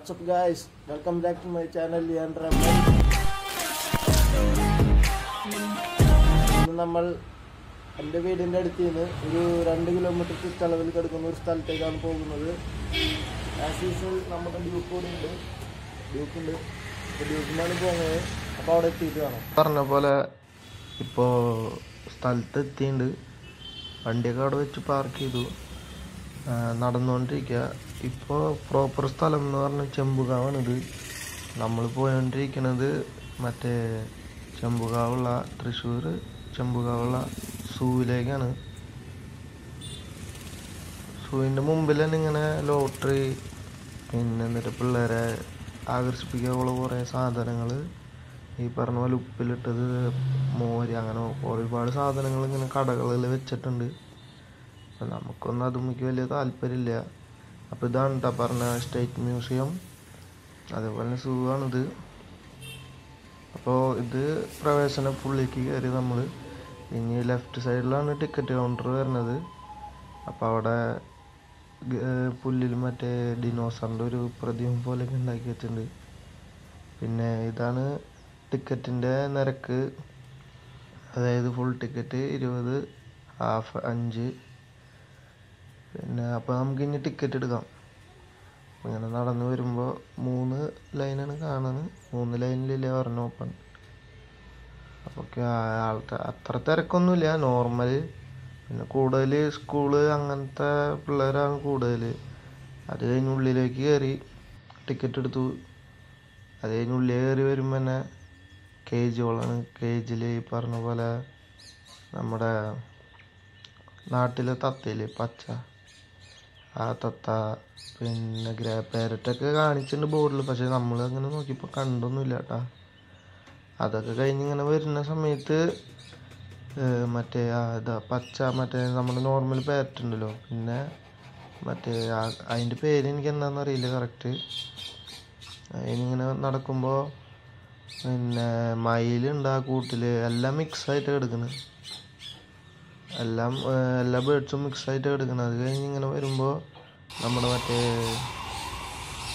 WhatsApp Welcome back to my channel Leon Ramon. നമ്മൾ എന്റെ വീടിന്റെ അടുത്ത് നിന്ന് ഒരു രണ്ട് കിലോമീറ്റർ ചുറ്റളവിൽ കിടക്കുന്ന ഒരു സ്ഥലത്തേക്കാണ് പോകുന്നത്. ആസ് യൂഷ്വൽ നമ്മുടെ ഡ്യൂക്ക് ഉണ്ട്. ഡ്യൂക്ക് ഉണ്ട്. അപ്പോൾ ഡ്യൂക്കിനാണ് പോകുന്നത് അപ്പോൾ അവിടെ എത്തിയിട്ട് കാണാം. പറഞ്ഞ പോലെ ഇപ്പോൾ സ്ഥലത്ത് എത്തിയിട്ടുണ്ട് വണ്ടിയൊക്കെ അവിടെ വെച്ച് പാർക്ക് ചെയ്തു. നടന്നുകൊണ്ടിരിക്കുക. ഇപ്പോൾ പ്രോപ്പർ സ്ഥലം എന്ന് പറഞ്ഞാൽ ചെമ്പുകാവാണിത്. നമ്മൾ പോയോണ്ടിരിക്കുന്നത് മറ്റേ ചെമ്പുകാവുള്ള തൃശ്ശൂർ ചെമ്പുകാവുള്ള സൂവിലേക്കാണ്. സൂവിന്റെ മുമ്പിൽ തന്നെ ഇങ്ങനെ ലോട്ടറി പിന്നെ എന്നിട്ട് പിള്ളേരെ ആകർഷിപ്പിക്കാനുള്ള കുറേ സാധനങ്ങൾ ഈ പറഞ്ഞ പോലെ ഉപ്പിലിട്ടത് മോര് അങ്ങനെ ഒരുപാട് സാധനങ്ങൾ ഇങ്ങനെ കടകളിൽ വെച്ചിട്ടുണ്ട്. അപ്പം നമുക്കൊന്നും അതുമ്മക്ക് വലിയ താല്പര്യമില്ല. അപ്പോൾ ഇതാണ് കേട്ടോ പറഞ്ഞ സ്റ്റേറ്റ് മ്യൂസിയം അതേപോലെ തന്നെ സൂ ആണിത് അപ്പോൾ ഇത് പ്രവേശന പുള്ളിക്ക് കയറി നമ്മൾ ഇനി ലെഫ്റ്റ് സൈഡിലാണ് ടിക്കറ്റ് കൗണ്ടർ വരുന്നത്. അപ്പോൾ അവിടെ പുല്ലിൽ മറ്റേ ഡിനോസറിന്റെ ഒരു പ്രതിമ പോലെയൊക്കെ ഉണ്ടാക്കി വെച്ചിട്ടുണ്ട്. പിന്നെ ഇതാണ് ടിക്കറ്റിന്റെ നിരക്ക്. അതായത് ഫുൾ ടിക്കറ്റ് ഇരുപത് ഹാഫ് അഞ്ച് പിന്നെ അപ്പോൾ നമുക്ക് ഇനി ടിക്കറ്റ് എടുക്കാം. ഇങ്ങനെ നടന്നു വരുമ്പോൾ മൂന്ന് ലൈനാണ് കാണുന്നത് മൂന്ന് ലൈനിലില്ലേ പറഞ്ഞു ഓപ്പൺ അപ്പോൾ ആൾക്കാർ അത്ര തിരക്കൊന്നുമില്ല. നോർമൽ പിന്നെ കൂടുതൽ സ്കൂൾ അങ്ങനത്തെ പിള്ളേരാണ് കൂടുതൽ അത് കഴിഞ്ഞ് ഉള്ളിലേക്ക് കയറി ടിക്കറ്റ് എടുത്തു. അത് കഴിഞ്ഞ് കയറി വരുമ്പോൾ തന്നെ കേജുകളാണ് കേജിൽ ഈ പറഞ്ഞ പോലെ നമ്മുടെ നാട്ടിലെ തത്തയില്ലേ പച്ച. ആ തത്ത പിന്നെ ഗ്രാ പാരറ്റൊക്കെ കാണിച്ചിട്ടുണ്ട് ബോർഡിൽ പക്ഷെ നമ്മൾ അങ്ങനെ നോക്കിയപ്പോൾ കണ്ടൊന്നുമില്ല കേട്ടാ അതൊക്കെ കഴിഞ്ഞ് ഇങ്ങനെ വരുന്ന സമയത്ത് മറ്റേ ആ ഇതാ പച്ച മറ്റേ നമ്മൾ നോർമൽ പാരറ്റ് ഉണ്ടല്ലോ. പിന്നെ മറ്റേ അതിന്റെ പേര് എനിക്ക് എന്താണെന്ന് അറിയില്ല കറക്റ്റ് അതിനിങ്ങനെ നടക്കുമ്പോൾ പിന്നെ മയിലുണ്ട് ആ കൂട്ടിൽ എല്ലാം മിക്സ് ആയിട്ട് കിടക്കുന്നത് എല്ലാം എല്ലാ ബേർഡ്സും മിക്സ് ആയിട്ട് കിടക്കുന്നത് അത് കഴിഞ്ഞ് ഇങ്ങനെ വരുമ്പോൾ നമ്മുടെ മറ്റേ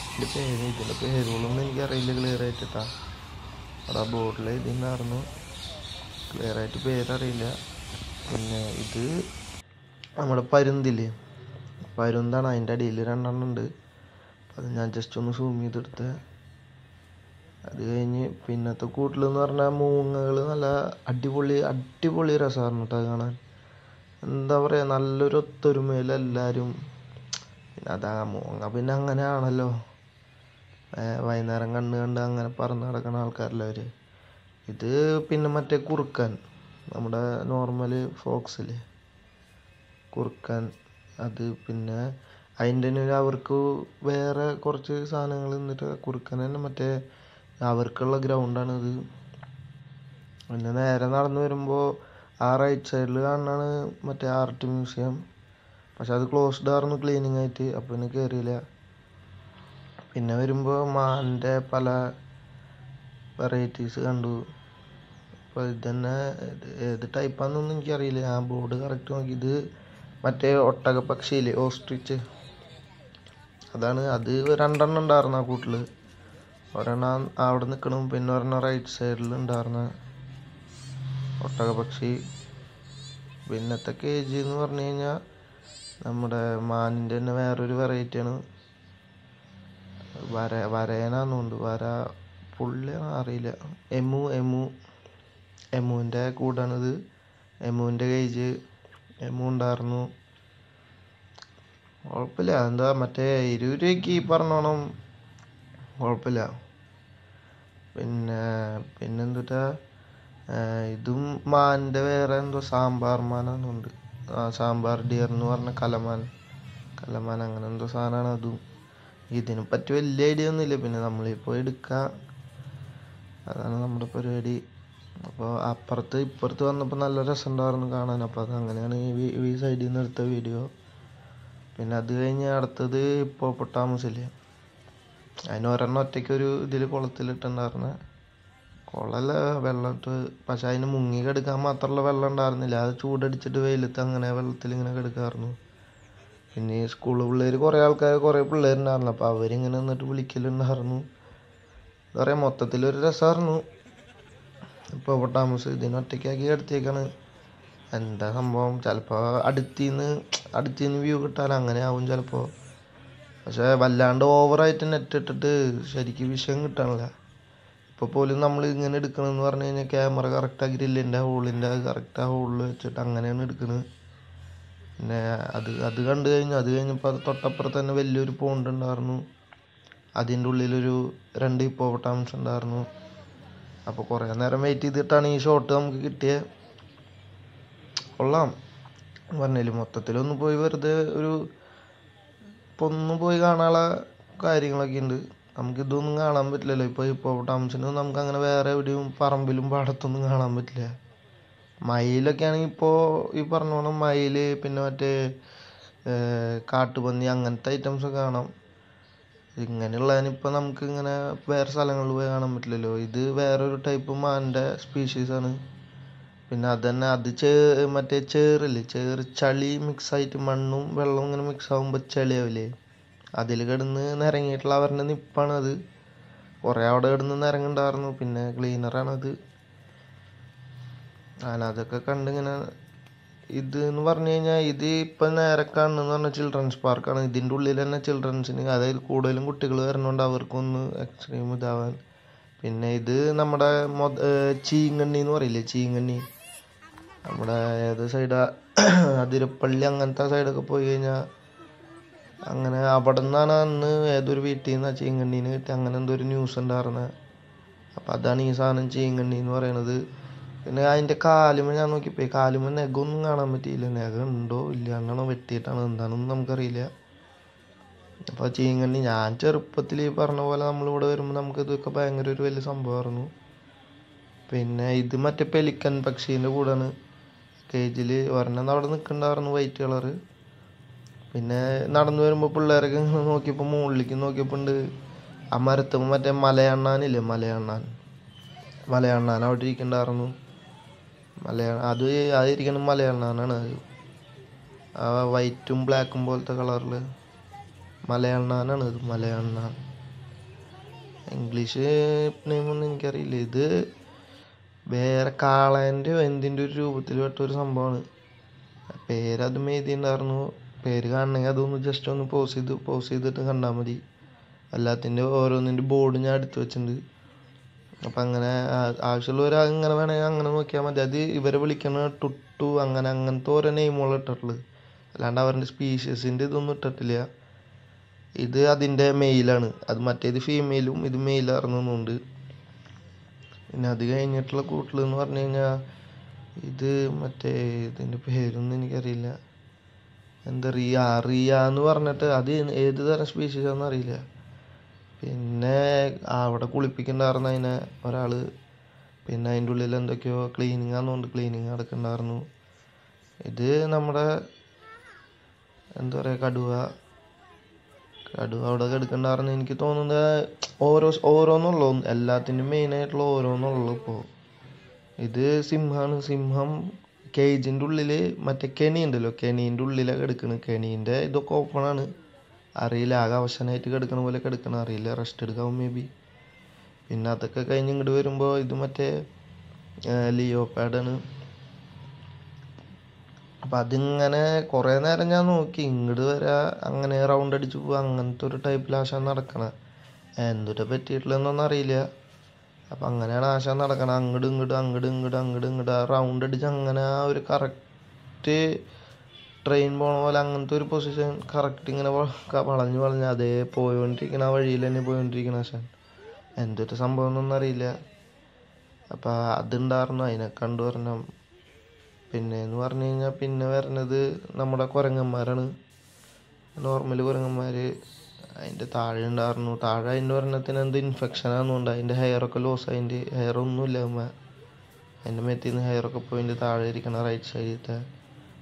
ഇതിന്റെ പേര് ഇതിന്റെ പേരുകളൊന്നും എനിക്കറിയില്ല. ക്ലിയർ ആയിട്ടാ അവിടെ ആ ബോർഡിൽ ഇതിണ്ടായിരുന്നു ക്ലിയർ ആയിട്ട് പേരറിയില്ല. പിന്നെ ഇത് നമ്മുടെ പരുന്തില്ലേ? പരുന്താണ് അതിന്റെ അടിയിൽ രണ്ടെണ്ണം ഉണ്ട്. അത് ഞാൻ ജസ്റ്റ് ഒന്ന് സൂം ചെയ്തെടുത്ത്. അത് കഴിഞ്ഞ് പിന്നത്തെ കൂട്ടിലെന്ന് പറഞ്ഞാൽ മൂങ്ങകൾ നല്ല അടിപൊളി അടിപൊളി രസമായിരുന്നു കേട്ടോ അത് കാണാൻ. എന്താ പറയുക നല്ലൊരു ഒത്തൊരുമയിൽ പിന്നെ അതാ മോങ്ങ പിന്നെ അങ്ങനെയാണല്ലോ. വൈകുന്നേരം കണ്ണ് കണ്ട് അങ്ങനെ പറന്ന് നടക്കുന്ന ആൾക്കാരല്ലേ അവർ ഇത് പിന്നെ മറ്റേ കുറുക്കൻ നമ്മുടെ നോർമൽ ഫോക്സിൽ കുറുക്കൻ അത് പിന്നെ അതിന്റെ അവർക്ക് വേറെ കുറച്ച് സാധനങ്ങൾ നിന്നിട്ട് കുറുക്കൻ തന്നെ മറ്റേ അവർക്കുള്ള ഗ്രൗണ്ടാണ് ഇത് പിന്നെ നേരെ നടന്നു വരുമ്പോൾ ആ റൈറ്റ് സൈഡിൽ കാണുന്നതാണ് മറ്റേ ആർട്ട് മ്യൂസിയം പക്ഷെ അത് ക്ലോസ്ഡ് ആയിരുന്നു ക്ലീനിങ് ആയിട്ട് അപ്പോൾ പിന്നെ കയറിയില്ല പിന്നെ വരുമ്പോൾ മാന്റെ പല വെറൈറ്റീസ് കണ്ടു. അപ്പോൾ ഇതന്നെ ഇത് ഏത് ടൈപ്പാണെന്നൊന്നും എനിക്കറിയില്ല. ആ ബോർഡ് കറക്റ്റ് നോക്കി. ഇത് മറ്റേ ഒട്ടക പക്ഷിയില്ലേ ഓസ്ട്രിച്ച് അതാണ്. അത് രണ്ടെണ്ണം ഉണ്ടായിരുന്നു ആ കൂട്ടിൽ ഒരെണ്ണം അവിടെ നിൽക്കണം പിന്നെ ഒരെണ്ണം റൈറ്റ് സൈഡിൽ ഉണ്ടായിരുന്ന ഒട്ടക പക്ഷി പിന്നത്തെ കെ ജി എന്ന് പറഞ്ഞു കഴിഞ്ഞാൽ നമ്മുടെ മാനിന്റെ തന്നെ വേറൊരു വെറൈറ്റിയാണ് വര വരയനാന്നുണ്ട് വര പുള്ളിയാണോ അറിയില്ല. Emu emu. എമുവിന്റെ കൂടാണിത്. എമുവിന്റെ കേജ് എമു ഉണ്ടായിരുന്നു. കുഴപ്പമില്ല. എന്താ മറ്റേ ഇരുപത് രൂപയ്ക്ക് ഈ പറഞ്ഞോണം കുഴപ്പമില്ല. പിന്നെ പിന്നെന്തുട്ടാ? ഇതും മാനിന്റെ വേറെ എന്തോ സാമ്പാർ മാനാന്നുണ്ട് ആ സാമ്പാർ ഡിയർ എന്ന് പറഞ്ഞ കലമാൻ. കലമാൻ അങ്ങനെ എന്തോ സാധനമാണ് അതും. ഇതിനെ പറ്റി വലിയ ഐഡിയ ഒന്നുമില്ല. പിന്നെ നമ്മളിപ്പോൾ എടുക്കുക അതാണ് നമ്മുടെ പരിപാടി. അപ്പോൾ അപ്പുറത്ത് ഇപ്പുറത്ത് വന്നപ്പോൾ നല്ല രസമുണ്ടായിരുന്നു കാണാൻ. അപ്പോൾ അത് അങ്ങനെയാണ് ഈ ഈ സൈഡിൽ നിന്ന് എടുത്ത വീഡിയോ പിന്നെ അത് കഴിഞ്ഞ് അടുത്തത് ഇപ്പോൾ പൊട്ടാമസില്ലേ അതിന് ഒരെണ്ണം ഒറ്റയ്ക്ക് ഒരു ഇതിൽ കുളത്തിലിട്ടുണ്ടായിരുന്ന. കുളമല്ല വെള്ളമിട്ട് പക്ഷെ അതിന് മുങ്ങി കിടക്കാൻ മാത്രമുള്ള വെള്ളം ഉണ്ടായിരുന്നില്ല. അത് ചൂടടിച്ചിട്ട് വെയിലത്ത് അങ്ങനെ വെള്ളത്തിൽ ഇങ്ങനെ കിടക്കായിരുന്നു. പിന്നെ ഈ സ്കൂൾ പിള്ളേർ കുറേ ആൾക്കാർ കുറേ പിള്ളേരുണ്ടായിരുന്നു. അപ്പോൾ അവരിങ്ങനെ നിന്നിട്ട് വിളിക്കലുണ്ടായിരുന്നു. എന്താ പറയുക മൊത്തത്തിലൊരു രസമായിരുന്നു. ഇപ്പോൾ താമസം ഇതിനെ ഒറ്റയ്ക്കാക്കി എടുത്തേക്കാണ് എന്താ സംഭവം? ചിലപ്പോൾ അടുത്തിന്ന് അടുത്തിന്ന് വ്യൂ കിട്ടാൻ അങ്ങനെ ആവും ചിലപ്പോൾ പക്ഷേ വല്ലാണ്ട് ഓവറായിട്ട് നെറ്റ് ഇട്ടിട്ട് ശരിക്കും വിഷയം കിട്ടാനില്ല. ഇപ്പോൾ പോലും നമ്മൾ ഇങ്ങനെ എടുക്കണമെന്ന് പറഞ്ഞു കഴിഞ്ഞാൽ ക്യാമറ കറക്റ്റ് ആ ഗ്രില്ലിന്റെ ഹോളിന്റെ കറക്റ്റ് ആ ഹോളിൽ വെച്ചിട്ട് അങ്ങനെയാണ് എടുക്കുന്നത് പിന്നെ അത് അത് കണ്ടു കഴിഞ്ഞു. അത് കഴിഞ്ഞപ്പോൾ അത് തൊട്ടപ്പുറത്ത് തന്നെ വലിയൊരു പോണ്ട് ഉണ്ടായിരുന്നു. അതിന്റെ ഉള്ളിലൊരു രണ്ട് ഹിപ്പോപ്പൊട്ടാമസ് ഉണ്ടായിരുന്നു. അപ്പോൾ കുറേ നേരം വെയിറ്റ് ചെയ്തിട്ടാണ് ഈ ഷോട്ട് നമുക്ക് കിട്ടിയത് കൊള്ളാം. പറഞ്ഞില്ല മൊത്തത്തിലൊന്ന് പോയി വെറുതെ ഒരു ഇപ്പോൾ ഒന്ന് പോയി കാണാനുള്ള കാര്യങ്ങളൊക്കെ ഉണ്ട്. നമുക്ക് ഇതൊന്നും കാണാൻ പറ്റില്ലല്ലോ. ഇപ്പോൾ നമുക്ക് അങ്ങനെ വേറെ എവിടെയും പറമ്പിലും പാടത്തൊന്നും കാണാൻ പറ്റില്ല. മയിലൊക്കെ ആണെങ്കിൽ ഇപ്പോൾ ഈ പറഞ്ഞ പോലെ മയിൽ പിന്നെ മറ്റേ കാട്ടുപന്നി അങ്ങനത്തെ ഐറ്റംസ് ഒക്കെ കാണാം. ഇങ്ങനെയുള്ളതിനിപ്പോൾ നമുക്ക് ഇങ്ങനെ വേറെ സ്ഥലങ്ങളിൽ പോയി കാണാൻ പറ്റില്ലല്ലോ. ഇത് വേറൊരു ടൈപ്പ് മാനിന്റെ സ്പീഷീസാണ് പിന്നെ അത് തന്നെ അത് ചേ മറ്റേ ചേറില്ലേ? ചേറ് ചളി മിക്സ് ആയിട്ട് മണ്ണും വെള്ളവും ഇങ്ങനെ മിക്സ് ആകുമ്പോൾ ചളിയാവില്ലേ അതിൽ കിടന്ന് നിരങ്ങിയിട്ടുള്ള അവരുടെ നിപ്പാണ് അത്. കുറേ അവിടെ കിടന്ന് നിരങ്ങുണ്ടായിരുന്നു പിന്നെ ക്ലീനറാണത് അങ്ങനെ അതൊക്കെ കണ്ടിങ്ങനെ ഇത് എന്ന് പറഞ്ഞു കഴിഞ്ഞാൽ ഇത് ഇപ്പം നേരെ കാണുന്നതെന്ന് പറഞ്ഞാൽ ചിൽഡ്രൻസ് പാർക്കാണ് ഇതിന്റെ ഉള്ളിൽ തന്നെ ചിൽഡ്രൻസിന് അതായത് കൂടുതലും കുട്ടികൾ വരുന്നതുകൊണ്ട് അവർക്കൊന്ന് എക്സ്ട്രീം ഇതാവാൻ. പിന്നെ ഇത് നമ്മുടെ ഏർ ചീങ്കണ്ണി എന്ന് പറയില്ലേ? ചീങ്കണ്ണി നമ്മുടെ ഏത് സൈഡാ അതിരപ്പള്ളി അങ്ങനത്തെ സൈഡൊക്കെ പോയി കഴിഞ്ഞാൽ അങ്ങനെ അവിടെ നിന്നാണ് അന്ന് ഏതൊരു വീട്ടിൽ നിന്ന് ചീങ്കണ്ണീനെ കിട്ടി അങ്ങനെ എന്തോ ഒരു ന്യൂസ് ഉണ്ടായിരുന്നത് അപ്പം അതാണ് ഈ സാധനം ചീങ്കണ്ണി എന്ന് പറയണത്. പിന്നെ അതിന്റെ കാലുമ ഞാൻ നോക്കിപ്പോയി. കാലുമ നെഗൊന്നും കാണാൻ പറ്റിയില്ല. നെഗ ഉണ്ടോ ഇല്ല? അങ്ങനെ വെട്ടിയിട്ടാണ്. എന്താണെന്ന് നമുക്കറിയില്ല. അപ്പോൾ ചീങ്കണ്ണി ഞാൻ ചെറുപ്പത്തിൽ ഈ പറഞ്ഞ പോലെ നമ്മളിവിടെ വരുമ്പോൾ നമുക്ക് ഇതൊക്കെ ഭയങ്കര ഒരു വലിയ സംഭവമായിരുന്നു പിന്നെ ഇത് മറ്റേ പെലിക്കൻ പക്ഷീന്റെ കൂടാണ്. കേജിൽ ഒരെണ്ണം അവിടെ നിൽക്കണ്ടായിരുന്നു വൈറ്റ് കളറ് പിന്നെ നടന്നു വരുമ്പോൾ പിള്ളേരൊക്കെ ഇങ്ങനെ നോക്കിയപ്പോൾ മുകളിലേക്ക് നോക്കിയപ്പോൾ ഉണ്ട്. ആ മരത്തുമ്പോൾ മറ്റേ മലയണ്ണാനില്ലേ? മലയണ്ണാൻ. മലയണ്ണാൻ അവിടെ ഇരിക്കണ്ടായിരുന്നു. മലയ അത് അതിരിക്കണം മലയണ്ണാനാണ് അത്. ആ വൈറ്റും ബ്ലാക്കും പോലത്തെ കളറിൽ മലയണ്ണാനാണ് ഇത് മലയണ്ണാൻ. ഇംഗ്ലീഷ് നെയിമൊന്നും എനിക്കറിയില്ല. ഇത് വേറെ കാളേന്റെ എന്തിന്റെ ഒരു രൂപത്തിൽ പെട്ട ഒരു സംഭവമാണ്. പേരതും എഴുതിയിട്ടുണ്ടായിരുന്നു. പേര് കാണണമെങ്കിൽ അതൊന്ന് ജസ്റ്റ് ഒന്ന് പോസ് ചെയ്ത് പോസ് ചെയ്തിട്ട് കണ്ടാൽ മതി. എല്ലാത്തിന്റെ ഓരോന്നിന്റെ ബോർഡ് ഞാൻ എടുത്ത് വെച്ചിട്ടുണ്ട്. അപ്പം അങ്ങനെ ആവശ്യമുള്ളവർ അങ്ങനെ വേണമെങ്കിൽ അങ്ങനെ നോക്കിയാൽ മതി. അത് ഇവരെ വിളിക്കണ ടുട്ടു അങ്ങനെ അങ്ങനത്തെ ഓരോ നെയിമുകൾ ഇട്ടിട്ടുള്ളത്. അല്ലാണ്ട് അവരുടെ സ്പീഷ്യസിന്റെ ഇതൊന്നും ഇട്ടിട്ടില്ല. ഇത് അതിന്റെ മെയിലാണ് അത് മറ്റേത് ഫീമെയിലും ഇത് മെയിലായിരുന്നുണ്ട് പിന്നെ അത് കഴിഞ്ഞിട്ടുള്ള കൂട്ടിൽ എന്ന് പറഞ്ഞു കഴിഞ്ഞാൽ ഇത് മറ്റേ ഇതിന്റെ പേരൊന്നും എനിക്കറിയില്ല. എന്താ റിയ റിയ എന്ന് പറഞ്ഞിട്ട് അത് ഏത് തരം സ്പീഷീസ് ആണെന്ന് അറിയില്ല. പിന്നെ അവിടെ കുളിപ്പിക്കണ്ടായിരുന്നു അതിനെ ഒരാൾ പിന്നെ അതിന്റെ ഉള്ളിൽ എന്തൊക്കെയോ ക്ലീനിങ് ആണെന്നുണ്ട്. ക്ലീനിങ് നടക്കണ്ടായിരുന്നു. ഇത് നമ്മുടെ എന്താ പറയുക കടുവ. കടുവ അവിടെ കിടക്കണ്ടായിരുന്നു. എനിക്ക് തോന്നുന്നത് ഓരോ ഓരോന്നുള്ളൂ. എല്ലാത്തിന്റെയും മെയിനായിട്ടുള്ള ഓരോന്നുള്ളൂ ഇപ്പോൾ ഇത് സിംഹമാണ് സിംഹം കേജിന്റെ ഉള്ളിൽ മറ്റേ കെണി ഉണ്ടല്ലോ കെണീന്റെ ഉള്ളിലാണ് കിടക്കുന്നത് കെണീന്റെ ഇതൊക്കെ ഓപ്പണാണ് അറിയില്ല ആകെ അവശനായിട്ട് കിടക്കണ പോലെ കിടക്കണം. അറിയില്ല റെസ്റ്റ് എടുക്കാവും മേ ബി പിന്നെ അതൊക്കെ കഴിഞ്ഞ് ഇങ്ങോട്ട് വരുമ്പോൾ ഇത് മറ്റേ ലിയോ പാഡാണ് അപ്പം അതിങ്ങനെ കുറേ നേരം ഞാൻ നോക്കി. ഇങ്ങോട്ട് വരാ അങ്ങനെ റൗണ്ട് അടിച്ച് പോവുക അങ്ങനത്തെ ഒരു ടൈപ്പിലാശാൻ നടക്കണേ. എന്തുട്ടാ പറ്റിയിട്ടുള്ളതെന്നൊന്നും അറിയില്ല. അപ്പം അങ്ങനെയാണ് ആശാൻ നടക്കണത് അങ്ങോട്ട് ഇങ്ങോട്ട് അങ്ങോട്ട് ഇങ്ങോട്ട് അങ്ങോട്ട് ഇങ്ങോട്ട് ആ റൗണ്ട് അടിച്ച് അങ്ങനെ ആ ഒരു കറക്റ്റ് ട്രെയിൻ പോണ പോലെ അങ്ങനത്തെ ഒരു പൊസിഷൻ കറക്റ്റ് ഇങ്ങനെ വളഞ്ഞ് വളഞ്ഞ് അതേ പോയോണ്ടിരിക്കണ ആ വഴിയിൽ തന്നെ ആശാൻ. എന്തൊരു സംഭവം എന്നൊന്നും അറിയില്ല. അപ്പം അതുണ്ടായിരുന്നു. അതിനെ കണ്ടു പറഞ്ഞ പിന്നെ എന്ന് പറഞ്ഞു കഴിഞ്ഞാൽ പിന്നെ വരുന്നത് നമ്മുടെ കുരങ്ങന്മാരാണ്. നോർമൽ കുരങ്ങന്മാർ അതിന്റെ താഴെ ഉണ്ടായിരുന്നു. താഴെ അതിന്റെ ഒരെണ്ണത്തിന് എന്ത് ഇൻഫെക്ഷൻ ആണെന്നുണ്ട്. അതിന്റെ ഹെയറൊക്കെ ലോസ് അതിന്റെ ഹെയർ ഒന്നുമില്ല അമ്മ അതിന്റെ മേത്തിൽ നിന്ന് ഹെയറൊക്കെ പോയിന്റെ താഴെ ഇരിക്കണ റൈറ്റ് സൈഡിലത്തെ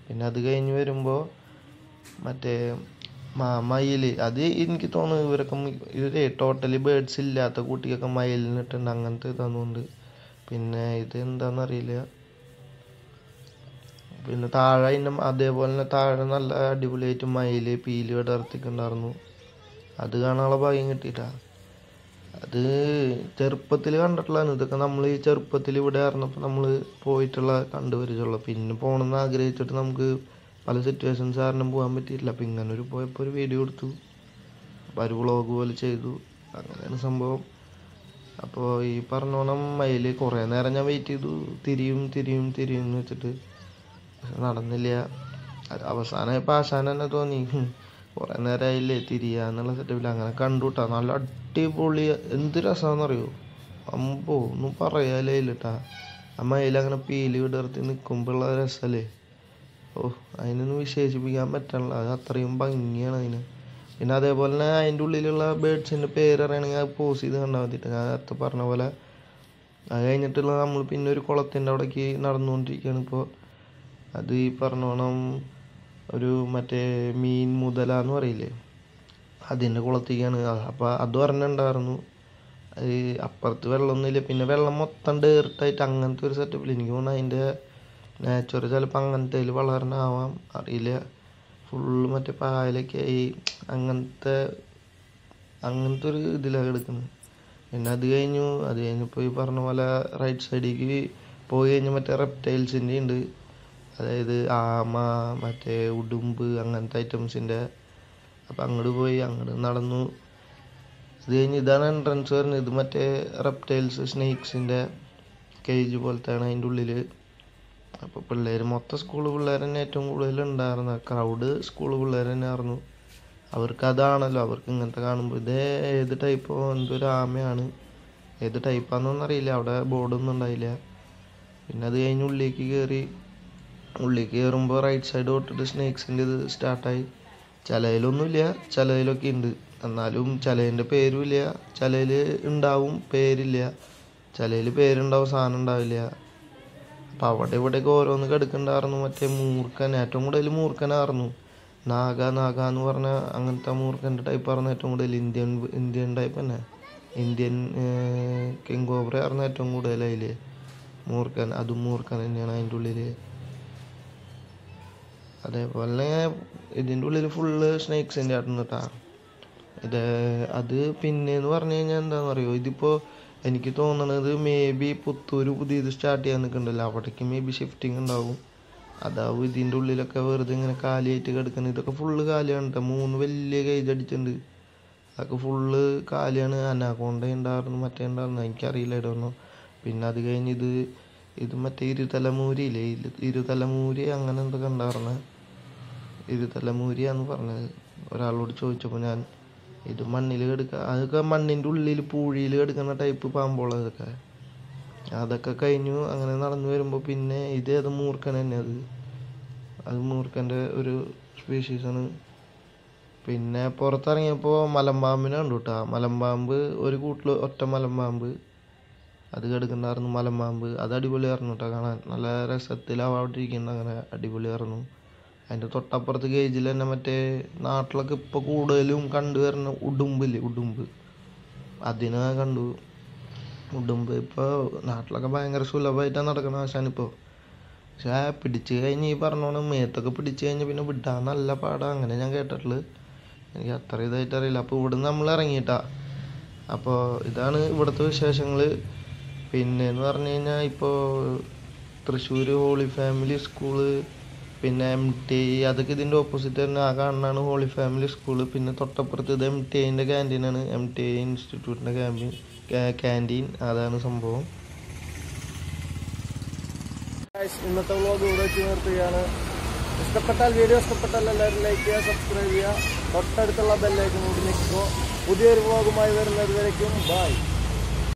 പിന്നെ അത് കഴിഞ്ഞ് വരുമ്പോൾ മറ്റേ മാ മയിൽ അത് എനിക്ക് തോന്നുന്നു ഇവരൊക്കെ ഇവരെ ടോട്ടലി ബേഡ്സ് ഇല്ലാത്ത കുട്ടിക്കൊക്കെ മയിലിനിട്ടുണ്ട് അങ്ങനത്തെ ഇതാന്നുണ്ട്. പിന്നെ ഇത് എന്താണെന്നറിയില്ല പിന്നെ താഴെ അതിന്റെ അതേപോലെ തന്നെ താഴെ നല്ല അടിപൊളിയായിട്ട് മയിൽ പീൽ അത് കാണാനുള്ള ഭാഗ്യം കിട്ടിയിട്ടാ. അത് ചെറുപ്പത്തിൽ കണ്ടിട്ടുള്ളതാണ്. ഇതൊക്കെ നമ്മൾ ഈ ചെറുപ്പത്തിൽ ഇവിടെ ആയിരുന്നപ്പോൾ നമ്മൾ പോയിട്ടുള്ള കണ്ടുപരിചയമുള്ള. പിന്നെ പോകണമെന്ന് ആഗ്രഹിച്ചിട്ട് നമുക്ക് പല സിറ്റുവേഷൻസ് കാരണം പോകാൻ പറ്റിയിട്ടില്ല. അപ്പം ഇങ്ങനെ ഒരു പോയപ്പോൾ ഒരു വീഡിയോ എടുത്തു അപ്പോൾ ഒരു വ്ളോഗ് പോലെ ചെയ്തു. അങ്ങനെയാണ് സംഭവം. അപ്പോൾ ഈ പറഞ്ഞോണം മയിൽ കുറേ നേരം ഞാൻ വെയിറ്റ് ചെയ്തു. തിരിയും തിരിയും തിരിയും എന്ന് വെച്ചിട്ട്. നടന്നില്ല. അവസാനം അവസാനമായപ്പോൾ ആശാൻ തന്നെ. കുറേ നേരമായില്ലേ തിരിയാന്നുള്ള സെറ്റപ്പിൽ അങ്ങനെ കണ്ടുട്ടാ. നല്ല അടിപൊളി എന്ത് രസമാണെന്നറിയോ അമ്പോ ഒന്നും പറയാലേ ഇല്ലട്ടാ. ആ മയിൽ അങ്ങനെ പീലി വിടർത്തി നിൽക്കുമ്പോഴുള്ള രസമല്ലേ ഓ അതിനൊന്നും വിശേഷിപ്പിക്കാൻ പറ്റണില്ല. അത് അത്രയും ഭംഗിയാണ് അതിന്. പിന്നെ അതേപോലെ തന്നെ അതിന്റെ ഉള്ളിലുള്ള ബേഡ്സിന്റെ പേര് അറിയണമെങ്കിൽ അത് പോസ് ചെയ്ത് കണ്ടാൽ മതിട്ട്. ഞാൻ നേരത്തെ പറഞ്ഞ പോലെ അത് കഴിഞ്ഞിട്ടുള്ള നമ്മൾ പിന്നെ ഒരു കുളത്തിന്റെ അവിടേക്ക് നടന്നുകൊണ്ടിരിക്കുകയാണ് ഇപ്പോൾ അത് ഈ പറഞ്ഞോണം ഒരു മറ്റേ മീൻ മുതല എന്ന് പറയില്ലേ? അതിന്റെ കുളത്തേക്കാണ്. അപ്പോൾ അത് പറഞ്ഞിട്ടുണ്ടായിരുന്നു അത് അപ്പുറത്ത് വെള്ളമൊന്നുമില്ല. പിന്നെ വെള്ളം മൊത്തം ഡേർട്ടായിട്ട് അങ്ങനത്തെ ഒരു സെറ്റപ്പിൽ എനിക്ക് തോന്നുന്നു അതിന്റെ നാച്ചുറൽ ചിലപ്പോൾ അങ്ങനത്തെ വളരണാവാം അറിയില്ല. ഫുള്ള് മറ്റേ പായലൊക്കെ ആയി അങ്ങനത്തെ അങ്ങനത്തെ ഒരു ഇതിലാണ് കിടക്കുന്നത് പിന്നെ അത് കഴിഞ്ഞു. അത് കഴിഞ്ഞപ്പോൾ ഈ പറഞ്ഞ പോലെ റൈറ്റ് സൈഡിലേക്ക് പോയി കഴിഞ്ഞാൽ മറ്റേ റെപ്റ്റൈൽസിന്റെ ഉണ്ട്. അതായത് ആമ മറ്റേ ഉടുമ്പ് അങ്ങനത്തെ ഐറ്റംസിന്റെ അപ്പം അങ്ങോട്ട് പോയി അങ്ങോട്ട് നടന്നു. ഇത് കഴിഞ്ഞ് ഇതാണ് എൻട്രൻസ് വരുന്നത്. ഇത് മറ്റേ റെപ്റ്റൈൽസ് സ്നേക്സിന്റെ കേജ് പോലത്തെയാണ് അതിന്റെ ഉള്ളിൽ അപ്പോൾ പിള്ളേർ മൊത്തം സ്കൂൾ പിള്ളേർ തന്നെ ഏറ്റവും കൂടുതൽ ഉണ്ടായിരുന്ന ക്രൗഡ് സ്കൂൾ പിള്ളേർ തന്നെ ആയിരുന്നു. അവർക്ക് അതാണല്ലോ അവർക്ക് ഇങ്ങനത്തെ കാണുമ്പോൾ ഇത് ഏത് ടൈപ്പോ എന്തൊരു ആമയാണ്. ഏത് ടൈപ്പാണെന്നൊന്നും അറിയില്ല അവിടെ ബോർഡൊന്നും ഉണ്ടായില്ല. പിന്നെ അത് കഴിഞ്ഞ് ഉള്ളിലേക്ക് കയറി ഉള്ളിലേക്ക് കയറുമ്പോൾ റൈറ്റ് സൈഡ് തൊട്ടിട്ട് സ്നേക്സിന്റെ ഇത് സ്റ്റാർട്ടായി ചിലയിലൊന്നുമില്ല ചിലയിലൊക്കെ ഉണ്ട് എന്നാലും ചിലതിന്റെ പേരുമില്ല ചിലയിൽ ഉണ്ടാവും പേരില്ല. ചിലയിൽ പേരുണ്ടാവും സാധനം ഉണ്ടാവില്ല. അപ്പം അവിടെ ഇവിടെയൊക്കെ ഓരോന്ന് കെടുക്കണ്ടായിരുന്നു മറ്റേ മൂർഖൻ ഏറ്റവും കൂടുതൽ മൂർഖനായിരുന്നു നാഗ നാഗ എന്ന് പറഞ്ഞ അങ്ങനത്തെ മൂർഖന്റെ ടൈപ്പ് ആയിരുന്നു ഏറ്റവും കൂടുതൽ. ഇന്ത്യൻ ഇന്ത്യൻ ടൈപ്പ് തന്നെ. ഇന്ത്യൻ കിങ് കോബ്ര ആയിരുന്നു ഏറ്റവും കൂടുതൽ അതിൽ മൂർഖൻ അതും മൂർഖൻ തന്നെയാണ് അതിന്റെ ഉള്ളിൽ അതേപോലെ ഇതിന്റെ ഉള്ളിൽ ഫുള്ള് സ്നേക്സിന്റെ ആയിരുന്നു കേട്ടാ ഇത് അത് പിന്നെന്ന് പറഞ്ഞു കഴിഞ്ഞാൽ എന്താണെന്ന് അറിയോ? ഇതിപ്പോൾ എനിക്ക് തോന്നണത് മേ ബി പുത്തൂര് പുതിയത് സ്റ്റാർട്ട് ചെയ്യാൻ നിൽക്കുന്നുണ്ടല്ലോ അവിടേക്ക് മേ ബി ഷിഫ്റ്റിംഗ് ഉണ്ടാവും അതാവും ഇതിന്റെ ഉള്ളിലൊക്കെ വെറുതെ ഇങ്ങനെ കാലിയായിട്ട് കിടക്കുന്നത് ഇതൊക്കെ ഫുള്ള് കാലിയാണ് കേട്ടോ മൂന്ന് വലിയ കേജ് അടിച്ചിട്ടുണ്ട്. അതൊക്കെ ഫുള്ള് കാലിയാണ്. അനാക്കോണ്ട ഉണ്ടായിരുന്നു മറ്റേ ഉണ്ടായിരുന്നു എനിക്കറിയില്ല ഇടൊന്നും പിന്നെ അത് കഴിഞ്ഞ് ഇത് ഇത് മറ്റേ ഇരുതലമൂരിയില്ലേ? ഇരുതലമൂരി അങ്ങനെ എന്തൊക്കെ ഉണ്ടായിരുന്നെ ഇരുതലമൂരിയാന്ന് പറഞ്ഞത്. ഒരാളോട് ചോദിച്ചപ്പോൾ ഞാൻ ഇത് മണ്ണിൽ കിടക്കുക അതൊക്കെ മണ്ണിന്റെ ഉള്ളിൽ പൂഴിയിൽ കിടക്കുന്ന ടൈപ്പ് പാമ്പോളാ അതൊക്കെ അതൊക്കെ കഴിഞ്ഞു അങ്ങനെ നടന്നു വരുമ്പോൾ പിന്നെ ഇത് ഏത് മൂർഖൻ തന്നെ അത്. അത് മൂർഖന്റെ ഒരു സ്പീഷീസാണ് പിന്നെ പുറത്തിറങ്ങിയപ്പോൾ മലമ്പാമ്പിനെ കണ്ടു കേട്ടോ മലമ്പാമ്പ് ഒരു കൂട്ടിൽ ഒറ്റ മലമ്പാമ്പ്. അത് കിടക്കുന്നുണ്ടായിരുന്നു മലമ്പാമ്പ്. അത് അടിപൊളിയായിരുന്നു കേട്ടോ കാണാൻ. നല്ല രസത്തിൽ അവിടെ ഇരിക്കുന്നുണ്ട് അങ്ങനെ അടിപൊളിയായിരുന്നു. അതിന്റെ തൊട്ടപ്പുറത്ത് കേജിൽ തന്നെ മറ്റേ നാട്ടിലൊക്കെ ഇപ്പോൾ കൂടുതലും കണ്ടുവരുന്ന ഉടുമ്പില്ലേ ഉടുമ്പ് അതിനെ കണ്ടു. ഉടുമ്പ് ഇപ്പോൾ നാട്ടിലൊക്കെ ഭയങ്കര സുലഭമായിട്ടാണ് നടക്കണ ആശാനിപ്പോൾ പക്ഷേ പിടിച്ച് കഴിഞ്ഞ് ഈ പറഞ്ഞോണം മേത്തൊക്കെ പിടിച്ച് കഴിഞ്ഞ് പിന്നെ വിടാൻ നല്ല പാടാ. അങ്ങനെ ഞാൻ കേട്ടിട്ടുള്ളത് എനിക്ക് അത്ര ഇതായിട്ട് അറിയില്ല. അപ്പോൾ ഇവിടുന്ന് നമ്മൾ ഇറങ്ങിയിട്ടാ. അപ്പോൾ ഇതാണ് ഇവിടുത്തെ വിശേഷങ്ങൾ പിന്നെ എന്ന് പറഞ്ഞു കഴിഞ്ഞാൽ ഇപ്പോൾ തൃശ്ശൂർ ഹോളി ഫാമിലി സ്കൂൾ പിന്നെ എം ടി അതൊക്കെ ഇതിന്റെ ഓപ്പോസിറ്റ് തന്നെ. ആ കാണുന്നതാണ് ഹോളി ഫാമിലി സ്കൂൾ പിന്നെ തൊട്ടപ്പുറത്ത് ഇത് എം ടി ഐന്റെ ക്യാന്റീനാണ് എം ടി ഐ ഇൻസ്റ്റിറ്റ്യൂട്ടിന്റെ ക്യാമ്പീൻ ക്യാന്റീൻ അതാണ് സംഭവം. ഇന്നത്തെ വ്ളോഗ് ഇവിടെ വെച്ച് നിർത്തുകയാണ്. ഇഷ്ടപ്പെട്ടാൽ വീഡിയോ ഇഷ്ടപ്പെട്ടാൽ എല്ലാവരും ലൈക്ക് ചെയ്യുക സബ്സ്ക്രൈബ് ചെയ്യുക. തൊട്ടടുത്തുള്ള ബെല്ലൈക്കൻ കൂടി നിൽക്കുക. പുതിയൊരു വ്ളോഗുമായി വരുന്നത് വരയ്ക്കും ബൈ